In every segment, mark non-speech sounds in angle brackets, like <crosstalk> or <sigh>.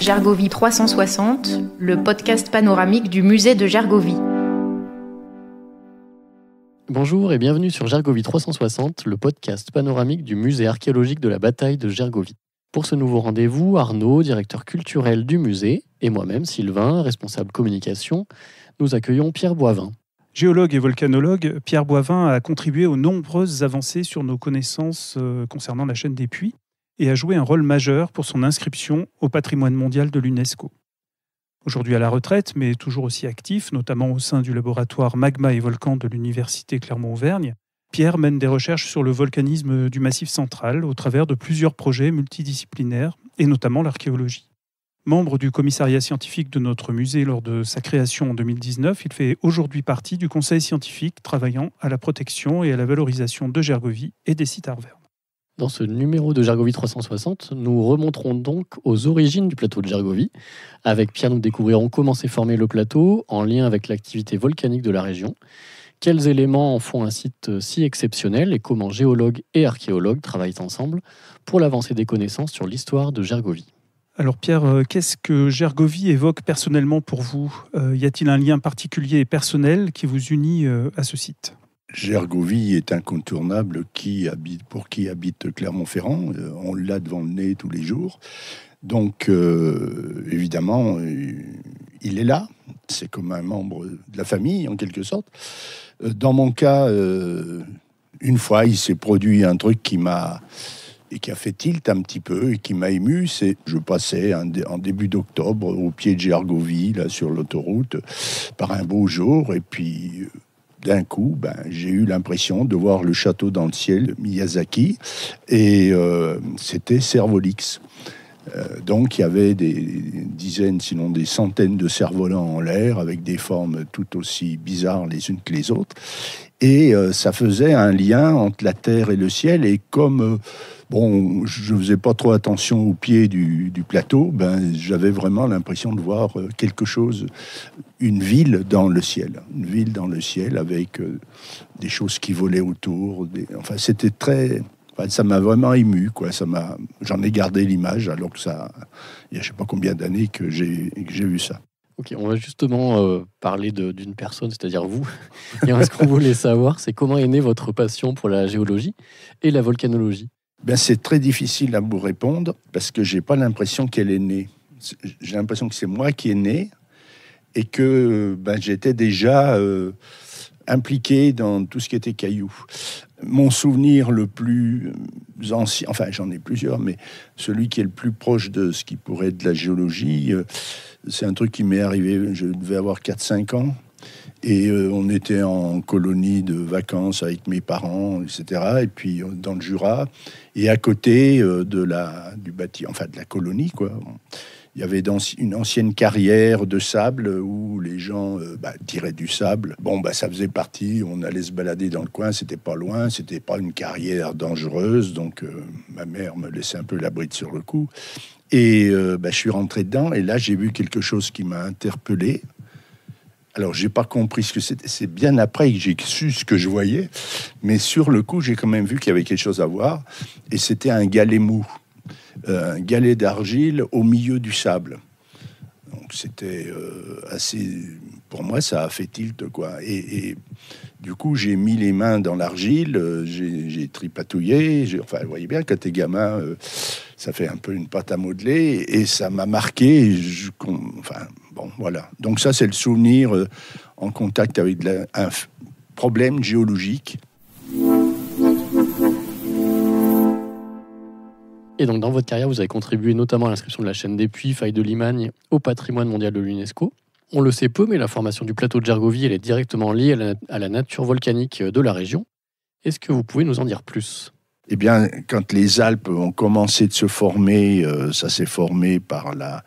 Gergovie 360, le podcast panoramique du musée de Gergovie. Bonjour et bienvenue sur Gergovie 360, le podcast panoramique du musée archéologique de la bataille de Gergovie. Pour ce nouveau rendez-vous, Arnaud, directeur culturel du musée, et moi-même, Sylvain, responsable communication, nous accueillons Pierre Boivin. Géologue et volcanologue, Pierre Boivin a contribué aux nombreuses avancées sur nos connaissances euh, concernant la chaîne des puits et a joué un rôle majeur pour son inscription au patrimoine mondial de l'UNESCO. Aujourd'hui à la retraite, mais toujours aussi actif, notamment au sein du laboratoire Magma et Volcan de l'Université Clermont-Auvergne, Pierre mène des recherches sur le volcanisme du Massif central au travers de plusieurs projets multidisciplinaires, et notamment l'archéologie. Membre du commissariat scientifique de notre musée lors de sa création en 2019, il fait aujourd'hui partie du conseil scientifique travaillant à la protection et à la valorisation de Gergovie et des sites arvernes. Dans ce numéro de Gergovie 360, nous remonterons donc aux origines du plateau de Gergovie. Avec Pierre, nous découvrirons comment s'est formé le plateau en lien avec l'activité volcanique de la région, quels éléments en font un site si exceptionnel et comment géologues et archéologues travaillent ensemble pour l'avancée des connaissances sur l'histoire de Gergovie. Alors Pierre, euh, qu'est-ce que Gergovie évoque personnellement pour vous? Euh, Y a-t-il un lien particulier et personnel qui vous unit euh, à ce site? Gergovie est incontournable qui habite, pour qui habite Clermont-Ferrand. Euh, on l'a devant le nez tous les jours. Donc, euh, évidemment, euh, il est là. C'est comme un membre de la famille, en quelque sorte. Dans mon cas, une fois, il s'est produit un truc qui m'a et qui a fait tilt un petit peu et qui m'a ému, c'est je passais en début d'octobre au pied de Gergovie, là sur l'autoroute, par un beau jour, et puis d'un coup, ben, j'ai eu l'impression de voir le château dans le ciel, Miyazaki, et euh, c'était Cervolix. Euh, donc il y avait des dizaines, sinon des centaines de cerfs-volants en l'air, avec des formes tout aussi bizarres les unes que les autres. Et euh, ça faisait un lien entre la terre et le ciel, et comme Bon, je faisais pas trop attention au pied du, plateau. Ben, j'avais vraiment l'impression de voir euh, quelque chose, une ville dans le ciel, une ville dans le ciel avec euh, des choses qui volaient autour. Enfin, c'était très, ça m'a vraiment ému, quoi. Ça m'a, j'en ai gardé l'image, alors que ça, il y a je sais pas combien d'années que j'ai j'ai vu ça. Ok, on va justement euh, parler d'une personne, c'est-à-dire vous. Et ce qu'on voulait savoir, c'est comment est née votre passion pour la géologie et la volcanologie? Ben, c'est très difficile à vous répondre parce que j'ai pas l'impression qu'elle est née. J'ai l'impression que c'est moi qui est né et que ben, j'étais déjà euh, impliqué dans tout ce qui était cailloux. Mon souvenir le plus ancien, enfin j'en ai plusieurs, mais celui qui est le plus proche de ce qui pourrait être de la géologie, euh, c'est un truc qui m'est arrivé, je devais avoir 4-5 ans. Et euh, on était en colonie de vacances avec mes parents, etc. Et puis dans le Jura. Et à côté euh, de la, du bâtiment, enfin de la colonie, quoi, il y avait une ancienne carrière de sable où les gens euh, bah, tiraient du sable. Bon, bah, ça faisait partie, on allait se balader dans le coin, c'était pas loin, c'était pas une carrière dangereuse, donc ma mère me laissait un peu la bride sur le cou. Et bah, je suis rentré dedans, et là j'ai vu quelque chose qui m'a interpellé. Alors, j'ai pas compris ce que c'était. C'est bien après que j'ai su ce que je voyais. Mais sur le coup, j'ai quand même vu qu'il y avait quelque chose à voir. Et c'était un galet mou. Euh, un galet d'argile au milieu du sable. Donc, c'était euh, assez. Pour moi, ça a fait tilt, quoi. Et, du coup, j'ai mis les mains dans l'argile, euh, j'ai tripatouillé. Enfin, vous voyez bien, quand t'es gamin, ça fait un peu une pâte à modeler. Et ça m'a marqué. Je, enfin, Bon, voilà. Donc ça, c'est le souvenir en contact avec un problème géologique. Et donc, dans votre carrière, vous avez contribué notamment à l'inscription de la chaîne des puits, faille de Limagne, au patrimoine mondial de l'UNESCO. On le sait peu, mais la formation du plateau de Gergovie, est directement liée à la, nature volcanique de la région. Est-ce que vous pouvez nous en dire plus? Eh bien, quand les Alpes ont commencé de se former, euh, ça s'est formé par la,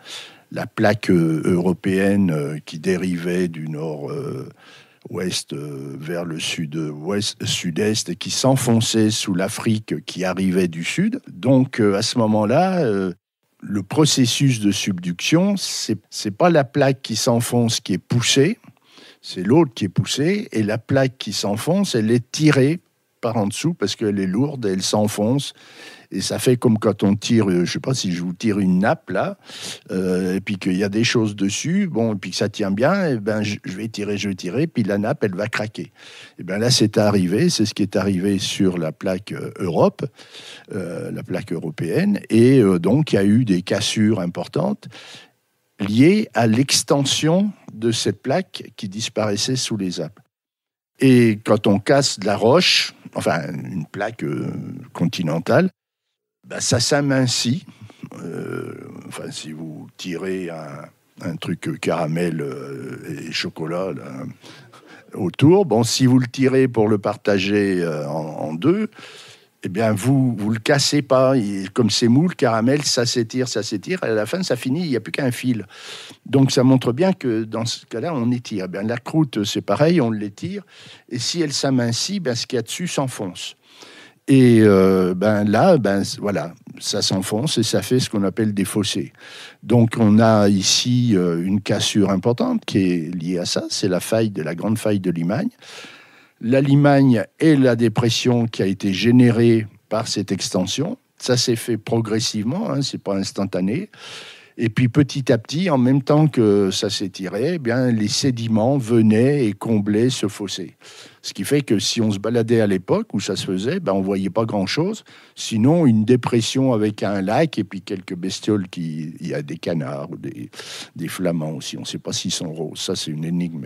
la plaque euh, européenne euh, qui dérivait du nord euh, ouest vers le sud-ouest, sud-est qui s'enfonçait sous l'Afrique qui arrivait du sud. Donc à ce moment-là, le processus de subduction, c'est n'est pas la plaque qui s'enfonce qui est poussée, c'est l'autre qui est poussée, et la plaque qui s'enfonce, elle est tirée en dessous parce qu'elle est lourde, elle s'enfonce, et ça fait comme quand on tire, je sais pas si je vous tire une nappe là, euh, et puis qu'il y a des choses dessus, bon, et puis que ça tient bien, et ben je, vais tirer, je vais tirer, puis la nappe elle va craquer. Et ben là c'est arrivé, c'est ce qui est arrivé sur la plaque euh, Europe, euh, la plaque européenne, et donc il y a eu des cassures importantes liées à l'extension de cette plaque qui disparaissait sous les Alpes. Et quand on casse de la roche, enfin une plaque continentale, bah, ça s'amincit. Euh, enfin, si vous tirez un, truc caramel euh, et chocolat autour, bon, si vous le tirez pour le partager euh, en, deux, eh bien, vous vous le cassez pas. comme c'est mou, le caramel, ça s'étire, ça s'étire, à la fin, ça finit, il n'y a plus qu'un fil. Donc, ça montre bien que dans ce cas-là, on étire. Eh bien, la croûte, c'est pareil, on l'étire, et si elle s'amincit, ben, ce qu'il y a dessus s'enfonce. Et euh, ben là, ben voilà, ça s'enfonce et ça fait ce qu'on appelle des fossés. Donc on a ici euh, une cassure importante qui est liée à ça, c'est la faille de la grande faille de Limagne. La Limagne est la dépression qui a été générée par cette extension. Ça s'est fait progressivement, hein, c'est pas instantané. Et puis petit à petit, en même temps que ça s'étirait, eh bien les sédiments venaient et comblaient ce fossé. Ce qui fait que si on se baladait à l'époque où ça se faisait, ben on voyait pas grand-chose. Sinon, une dépression avec un lac et puis quelques bestioles qui, il y a des canards ou des, flamands aussi. On ne sait pas s'ils sont roses. Ça, c'est une énigme.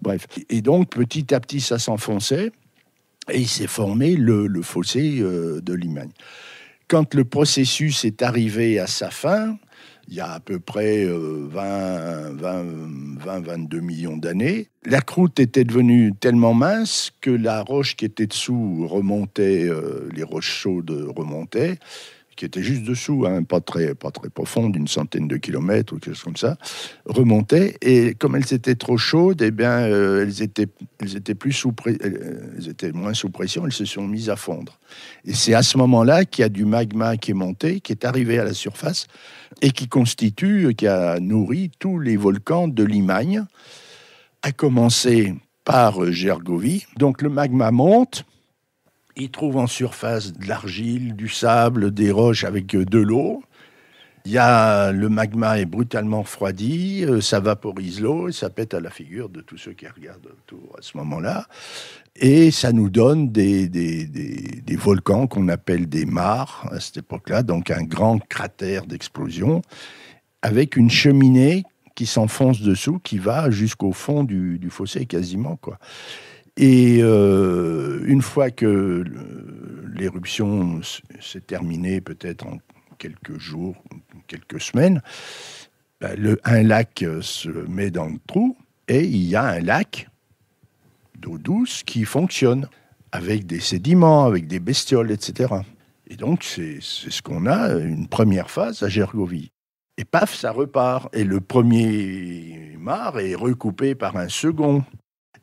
Bref. Et donc petit à petit, ça s'enfonçait et il s'est formé le, le fossé euh, de Limagne. Quand le processus est arrivé à sa fin, il y a à peu près 20, 20, 22 millions d'années. La croûte était devenue tellement mince que la roche qui était dessous remontait, euh, les roches chaudes remontaient, qui était juste dessous, hein, pas, très, pas très profonde, une centaine de kilomètres ou quelque chose comme ça, remontaient. Et comme elles étaient trop chaudes, eh bien, euh, elles, étaient, elles, étaient plus sous elles étaient moins sous pression, elles se sont mises à fondre. Et c'est à ce moment-là qu'il y a du magma qui est monté, qui est arrivé à la surface et qui constitue, qui a nourri tous les volcans de Limagne, à commencer par Gergovie. Donc le magma monte, il trouve en surface de l'argile, du sable, des roches avec de l'eau. Il y a, le magma est brutalement refroidi, euh, ça vaporise l'eau et ça pète à la figure de tous ceux qui regardent autour à ce moment-là. Et ça nous donne des, des, des, volcans qu'on appelle des mares à cette époque-là, donc un grand cratère d'explosion avec une cheminée qui s'enfonce dessous, qui va jusqu'au fond du, du, fossé quasiment. Quoi. Et euh, une fois que l'éruption s'est terminée, peut-être en quelques jours, quelques semaines, le, un lac se met dans le trou et il y a un lac d'eau douce qui fonctionne avec des sédiments, avec des bestioles, etc. Et donc, c'est ce qu'on a, une première phase à Gergovie. Et paf, ça repart. Et le premier mar est recoupé par un second.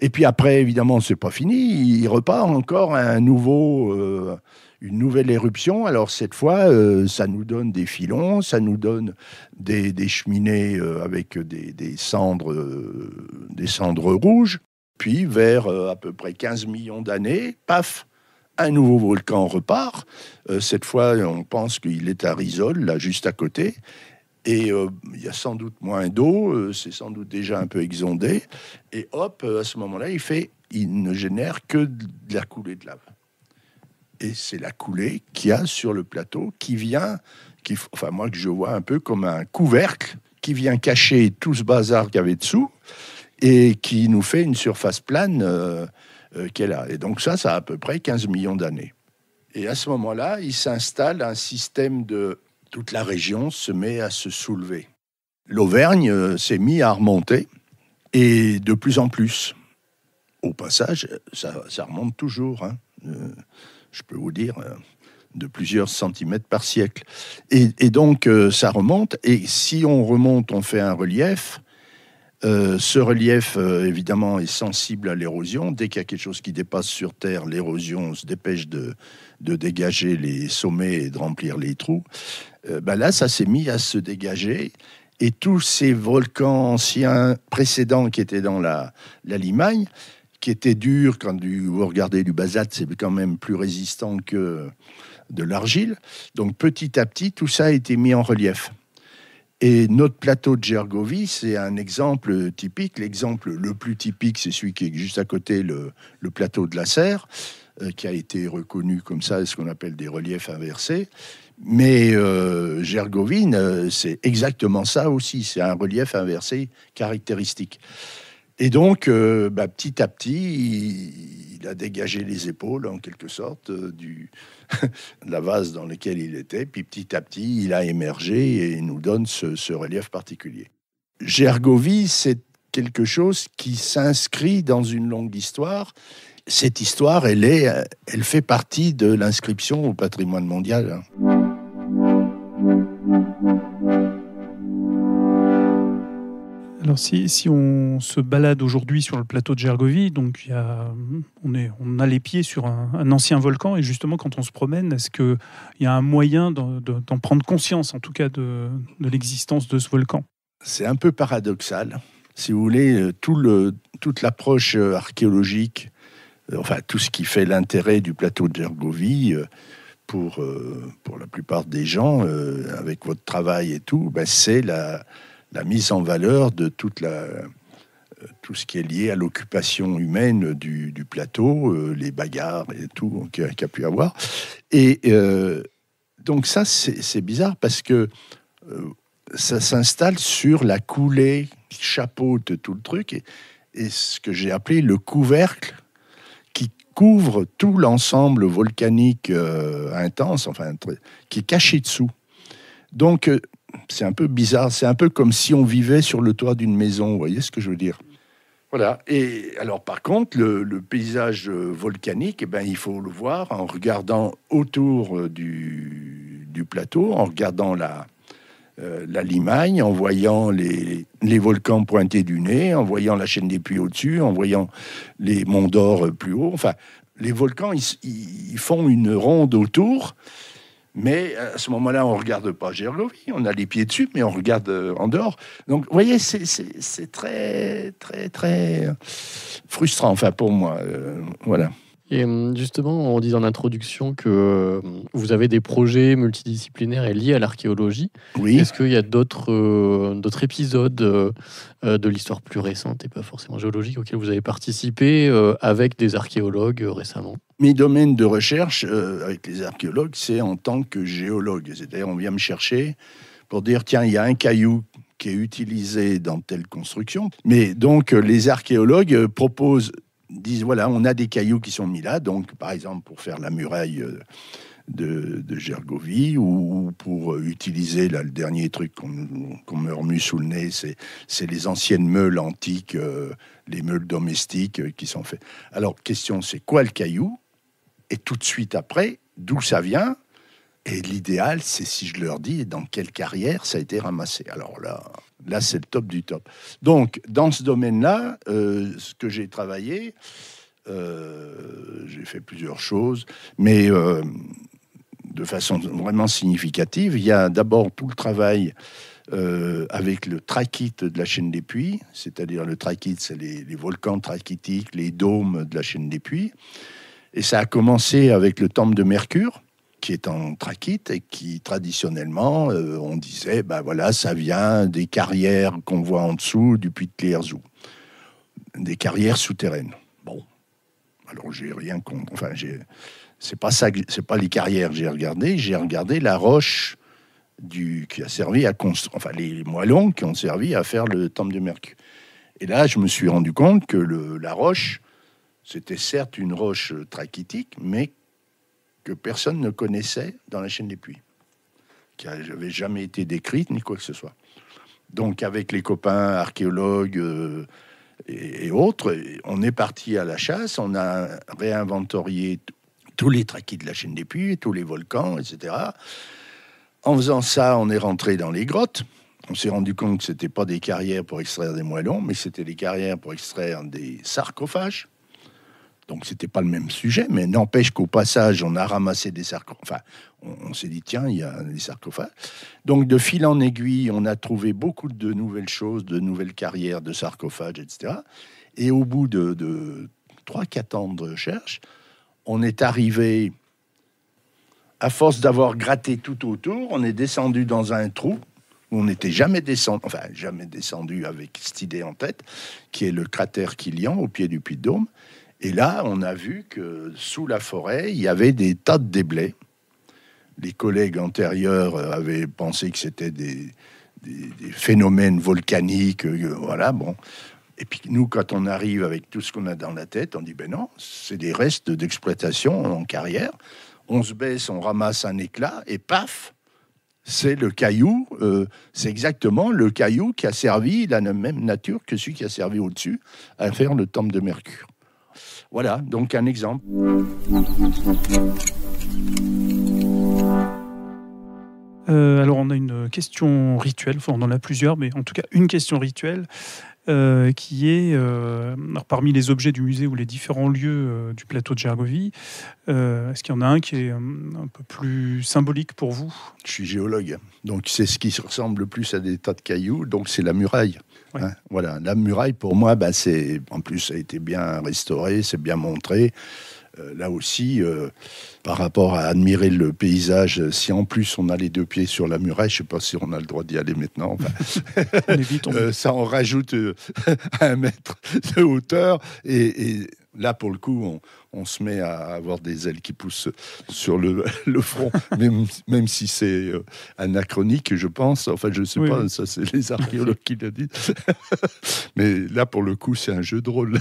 Et puis après, évidemment, c'est pas fini. Il repart encore un nouveau, euh, une nouvelle éruption. Alors cette fois, euh, ça nous donne des filons, ça nous donne des, cheminées euh, avec des, cendres, des cendres rouges. Puis vers à peu près 15 millions d'années, paf, un nouveau volcan repart. cette fois, on pense qu'il est à Risol, là, juste à côté. Et euh, il y a sans doute moins d'eau, euh, c'est sans doute déjà un peu exondé. Et hop, euh, à ce moment-là, il fait, il ne génère que de la coulée de lave. Et c'est la coulée qu'il y a sur le plateau qui vient, enfin moi que je vois un peu comme un couvercle qui vient cacher tout ce bazar qu'il y avait dessous et qui nous fait une surface plane qu'elle a. Et donc ça, ça a à peu près 15 millions d'années. Et à ce moment-là, il s'installe un système de toute la région se met à se soulever. L'Auvergne euh, s'est mis à remonter, et de plus en plus. Au passage, ça, remonte toujours. Hein. Euh, je peux vous dire, euh, de plusieurs centimètres par siècle. Et, donc, ça remonte. Et si on remonte, on fait un relief. Euh, ce relief, euh, évidemment, est sensible à l'érosion. Dès qu'il y a quelque chose qui dépasse sur Terre, l'érosion se dépêche de, dégager les sommets et de remplir les trous. Euh, ben là, ça s'est mis à se dégager. Et tous ces volcans anciens précédents qui étaient dans la, la Limagne, qui étaient durs, quand vous regardez du basalte, c'est quand même plus résistant que de l'argile. Donc petit à petit, tout ça a été mis en relief. Et notre plateau de Gergovie, c'est un exemple typique. L'exemple le plus typique, c'est celui qui est juste à côté, le, plateau de la Serre, euh, qui a été reconnu comme ça, ce qu'on appelle des reliefs inversés. Mais euh, Gergovine, c'est exactement ça aussi. C'est un relief inversé caractéristique. Et donc, euh, bah, petit à petit, il, a dégagé les épaules, en quelque sorte, euh, du, de <laughs> la vase dans laquelle il était. Puis petit à petit, il a émergé et nous donne ce, relief particulier. Gergovie, c'est quelque chose qui s'inscrit dans une longue histoire. Cette histoire, elle, est, elle fait partie de l'inscription au patrimoine mondial. Alors si, si, on se balade aujourd'hui sur le plateau de Gergovie, donc on, est, on a les pieds sur un, ancien volcan et justement quand on se promène, est-ce qu'il y a un moyen d'en prendre conscience en tout cas de, l'existence de ce volcan? C'est un peu paradoxal. Si vous voulez, euh, toute l'approche euh, archéologique, euh, enfin tout ce qui fait l'intérêt du plateau de Gergovie, pour, pour la plupart des gens, avec votre travail et tout, ben c'est la la mise en valeur de euh, tout ce qui est lié à l'occupation humaine du, plateau, euh, les bagarres et tout qu'il y a pu avoir. Et euh, donc ça, c'est bizarre parce que ça s'installe sur la coulée chapeaute tout le truc et, et ce que j'ai appelé le couvercle qui couvre tout l'ensemble volcanique intense, enfin, qui est caché dessous. Donc, c'est un peu bizarre. C'est un peu comme si on vivait sur le toit d'une maison. Vous voyez ce que je veux dire? Voilà. Et alors, par contre, le, paysage volcanique, eh ben, il faut le voir en regardant autour euh, du, plateau, en regardant la, euh, la Limagne, en voyant les, volcans pointés du nez, en voyant la chaîne des puits au-dessus, en voyant les monts d'or plus haut. Enfin, les volcans, ils font une ronde autour. Mais à ce moment-là, on ne regarde pas Gergovie, on a les pieds dessus, mais on regarde euh, en dehors. Donc, vous voyez, c'est très, très, très frustrant, enfin, pour moi. Euh, voilà. Et hum, justement, on dit en introduction que hum, vous avez des projets multidisciplinaires et liés à l'archéologie. Oui. Est-ce qu'il y a d'autres euh, d'autres épisodes euh, euh, de l'histoire plus récente et pas forcément géologique auxquels vous avez participé avec des archéologues récemment? Mes domaines de recherche avec les archéologues, c'est en tant que géologue. C'est-à-dire, on vient me chercher pour dire tiens, il y a un caillou qui est utilisé dans telle construction. Mais donc, les archéologues proposent disent voilà, on a des cailloux qui sont mis là, donc par exemple pour faire la muraille euh, de, Gergovie ou pour utiliser là, le dernier truc qu'on me remue sous le nez, c'est les anciennes meules antiques, euh, les meules domestiques euh, qui sont faites. Alors, question, c'est quoi le caillou? Et tout de suite après, d'où ça vient? Et l'idéal, c'est si je leur dis dans quelle carrière ça a été ramassé. Alors là, là c'est le top du top. Donc, dans ce domaine-là, euh, ce que j'ai travaillé, euh, j'ai fait plusieurs choses, mais euh, de façon vraiment significative. Il y a d'abord tout le travail avec le trachyte de la chaîne des puits, c'est-à-dire le trachyte, c'est les, les, volcans trachytiques, les dômes de la chaîne des puits. Et ça a commencé avec le temple de Mercure qui est en trachyte et qui traditionnellement, euh, on disait, ben voilà, ça vient des carrières qu'on voit en dessous du puits de Clerzou, des carrières souterraines. Bon, alors j'ai rien contre. Enfin, c'est pas ça, c'est pas les carrières j'ai regardé. J'ai regardé la roche du qui a servi à construire, enfin les moellons qui ont servi à faire le temple de Mercure. Et là, je me suis rendu compte que la roche, c'était certes une roche trachytique, mais que personne ne connaissait dans la chaîne des puits, qui n'avait jamais été décrite ni quoi que ce soit. Donc avec les copains archéologues euh, et, autres, on est parti à la chasse, on a réinventorié tous les traquis de la chaîne des puits, tous les volcans, etc. En faisant ça, on est rentré dans les grottes. on s'est rendu compte que c'était pas des carrières pour extraire des moellons, mais c'était des carrières pour extraire des sarcophages. Donc c'était pas le même sujet, mais n'empêche qu'au passage, on a ramassé des sarcophages. Enfin, on, s'est dit tiens, il y a des sarcophages. Donc de fil en aiguille, on a trouvé beaucoup de nouvelles choses, de nouvelles carrières de sarcophages, etc. Et au bout de, de 3-4 ans de recherche, on est arrivé, à force d'avoir gratté tout autour, on est descendu dans un trou où on n'était jamais descendu, enfin jamais descendu avec cette idée en tête, qui est le cratère Kilian au pied du Puy de Dôme. Et là, on a vu que sous la forêt, il y avait des tas de déblais. Les collègues antérieurs avaient pensé que c'était des phénomènes volcaniques, euh, voilà, bon. Et puis nous, quand on arrive avec tout ce qu'on a dans la tête, on dit ben non, c'est des restes d'exploitation en carrière. On se baisse, on ramasse un éclat et paf, c'est le caillou. euh, c'est exactement le caillou qui a servi la même nature que celui qui a servi au-dessus à faire le temple de Mercure. Voilà, donc un exemple. Euh, alors, on a une question rituelle, enfin, on en a plusieurs, mais en tout cas, une question rituelle euh, qui est euh, alors, parmi les objets du musée ou les différents lieux du plateau de Gergovie. Est-ce qu'il y en a un qui est un peu plus symbolique pour vous? Je suis géologue, donc c'est ce qui ressemble le plus à des tas de cailloux, donc c'est la muraille. Ouais. Hein, voilà, la muraille pour moi, bah, c'est en plus ça a été bien restauré, c'est bien montré. Euh, là aussi, euh, par rapport à admirer le paysage, si en plus on a les deux pieds sur la muraille, je sais pas si on a le droit d'y aller maintenant. enfin, <laughs> On évite, on- euh, ça en rajoute <laughs> un mètre de hauteur. Et, et là, pour le coup, on, on se met à avoir des ailes qui poussent sur le, <laughs> le front, <laughs> même, même si c'est euh, anachronique, je pense. Enfin, je sais Oui, pas, oui. ça, c'est les <laughs> archéologues qui le disent. Mais là, pour le coup, c'est un jeu de rôle.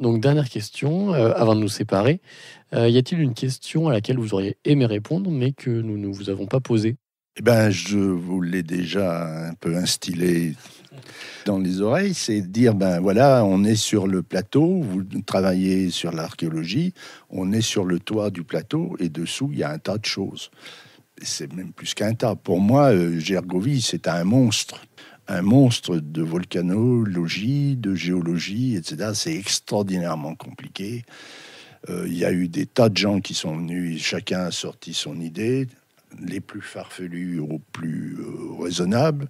Donc, dernière question, euh, avant de nous séparer. Euh, y a-t-il une question à laquelle vous auriez aimé répondre, mais que nous ne vous avons pas posée? Eh ben, je vous l'ai déjà un peu instillé dans les oreilles, c'est dire ben voilà, on est sur le plateau, vous travaillez sur l'archéologie, on est sur le toit du plateau et dessous il y a un tas de choses. C'est même plus qu'un tas. Pour moi, euh, Gergovie, c'est un monstre. Un monstre de volcanologie, de géologie, etc. C'est extraordinairement compliqué. Euh, Il y a eu des tas de gens qui sont venus, chacun a sorti son idée, les plus farfelus aux plus euh, raisonnables.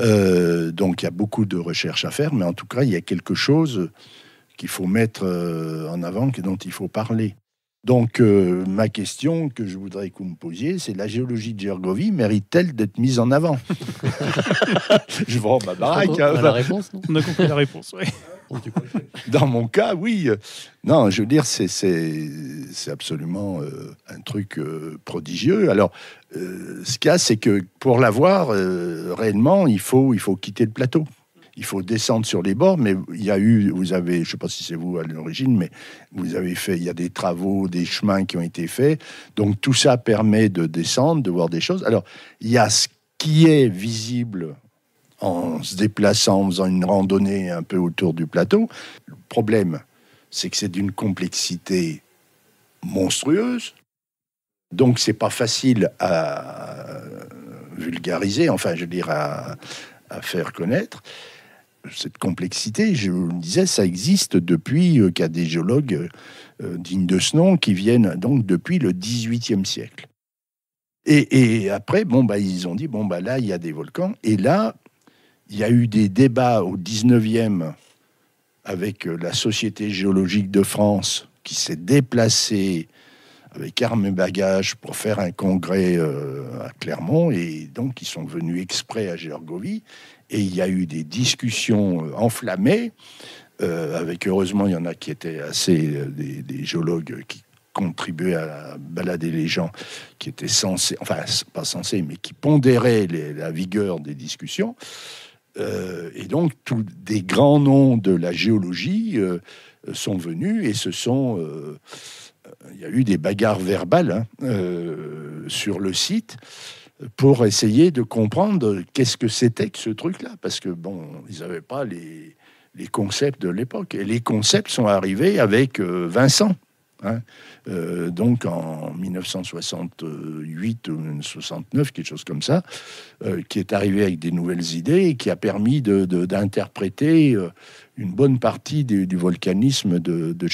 Euh, donc il y a beaucoup de recherches à faire, mais en tout cas, il y a quelque chose qu'il faut mettre euh, en avant, que- dont il faut parler. Donc euh, ma question que je voudrais que vous me posiez, c'est la géologie de Gergovie mérite-t-elle d'être mise en avant? <laughs> Je vends ma baraque. On hein. a la réponse, non? On a compris la réponse. ouais. <laughs> Dans mon cas, oui. Non, je veux dire, c'est, absolument euh, un truc euh, prodigieux. Alors, euh, ce qu'il y a, c'est que pour l'avoir, réellement, il faut, il faut quitter le plateau. Il faut descendre sur les bords, mais il y a eu, vous avez, je ne sais pas si c'est vous à l'origine, mais vous avez fait, il y a des travaux, des chemins qui ont été faits. Donc tout ça permet de descendre, de voir des choses. Alors, il y a ce qui est visible en se déplaçant, en faisant une randonnée un peu autour du plateau. Le problème, c'est que c'est d'une complexité monstrueuse. Donc, c'est pas facile à vulgariser, enfin, je veux dire, à, faire connaître. Cette complexité, je vous le disais, ça existe depuis euh, qu'il y a des géologues euh, dignes de ce nom qui viennent donc depuis le XVIIIe siècle. Et, et après, bon, bah, ils ont dit, bon, bah, là, il y a des volcans. Et là, il y a eu des débats au 19e avec euh, la Société géologique de France qui s'est déplacée avec armes et bagages pour faire un congrès euh, à Clermont. Et donc, ils sont venus exprès à Gergovie. Et il y a eu des discussions euh, enflammées. avec heureusement, il y en a qui étaient assez des, géologues qui contribuaient à balader les gens, qui étaient censés, enfin pas censés, mais qui pondéraient la vigueur des discussions. Euh, et donc, tous des grands noms de la géologie euh, sont venus et ce sont. euh, il y a eu des bagarres verbales hein, sur le site pour essayer de comprendre qu'est-ce que c'était que ce truc-là. Parce que, bon, ils n'avaient pas les, les concepts de l'époque. Et les concepts sont arrivés avec Vincent. Hein. Euh, donc en 1968 ou 69, quelque chose comme ça, euh, qui est arrivé avec des nouvelles idées et qui a permis d'interpréter de, une bonne partie du, volcanisme de, de.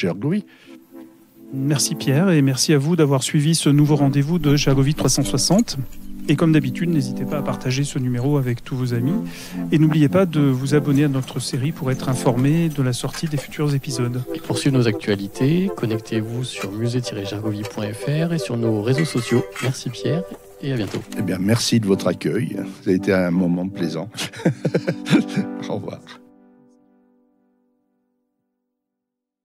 Merci Pierre et merci à vous d'avoir suivi ce nouveau rendez-vous de Gergovie 360. Et comme d'habitude, n'hésitez pas à partager ce numéro avec tous vos amis. Et n'oubliez pas de vous abonner à notre série pour être informé de la sortie des futurs épisodes. Et pour suivre nos actualités, connectez-vous sur musée-gergovie.fr et sur nos réseaux sociaux. Merci Pierre et à bientôt. Eh bien, merci de votre accueil. Ça a été un moment plaisant. <laughs> Au revoir.